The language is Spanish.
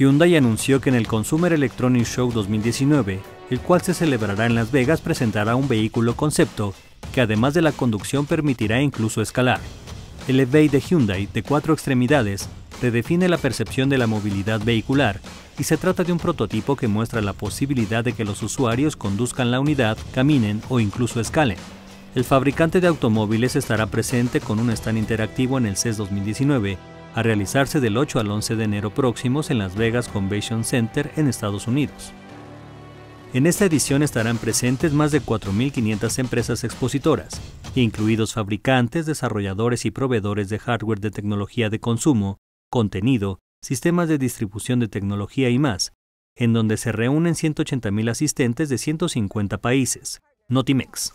Hyundai anunció que en el Consumer Electronics Show 2019, el cual se celebrará en Las Vegas, presentará un vehículo concepto que además de la conducción permitirá incluso escalar. El EV de Hyundai, de cuatro extremidades, redefine la percepción de la movilidad vehicular y se trata de un prototipo que muestra la posibilidad de que los usuarios conduzcan la unidad, caminen o incluso escalen. El fabricante de automóviles estará presente con un stand interactivo en el CES 2019, a realizarse del 8 al 11 de enero próximos en Las Vegas Convention Center en Estados Unidos. En esta edición estarán presentes más de 4.500 empresas expositoras, incluidos fabricantes, desarrolladores y proveedores de hardware de tecnología de consumo, contenido, sistemas de distribución de tecnología y más, en donde se reúnen 180.000 asistentes de 150 países. Notimex.